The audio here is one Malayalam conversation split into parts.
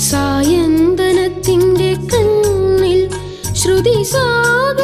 സായന്തനത്തിന്റെ കണ്ണിൽ ശ്രുതി സാഗ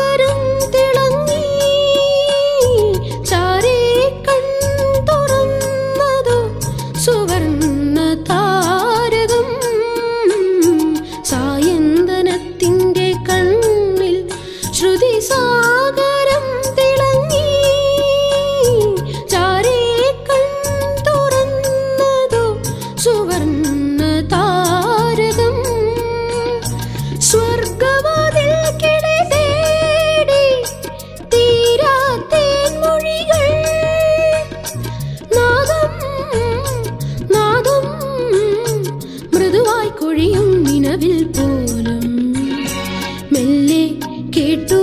കനവിൽ പോലും മെല്ലെ കേട്ടു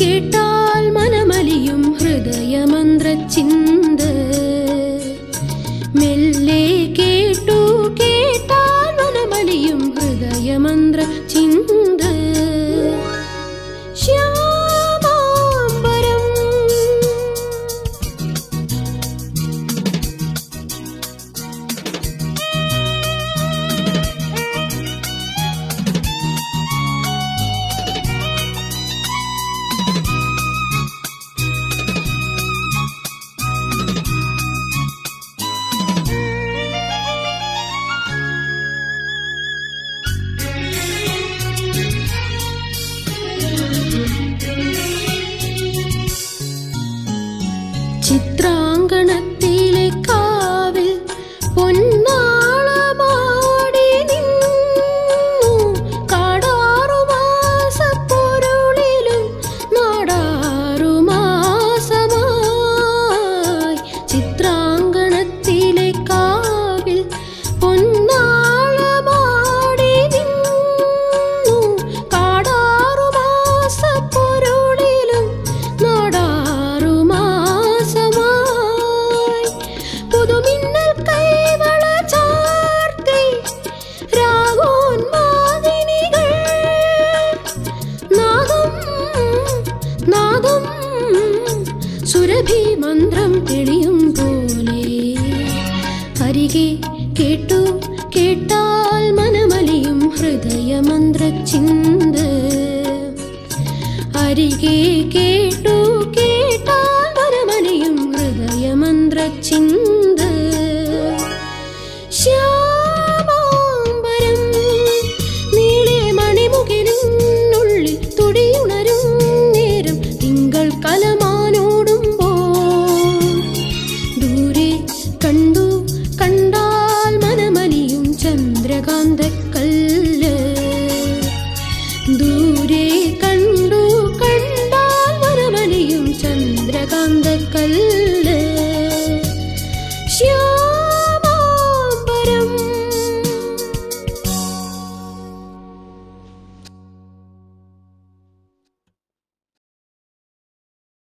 കേട്ടാൽ മന സുരഭി മന്ത്രം തെളിയും പോലെ അരികെ കേട്ടു കേട്ടാൽ മനമലിയും ഹൃദയമന്ത്ര ചിന്ത അരികെ കേട്ടു കേട്ടാൽ മനമലിയും ഹൃദയമന്ത്ര ചിന്ത कल